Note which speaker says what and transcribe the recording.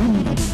Speaker 1: Ooh.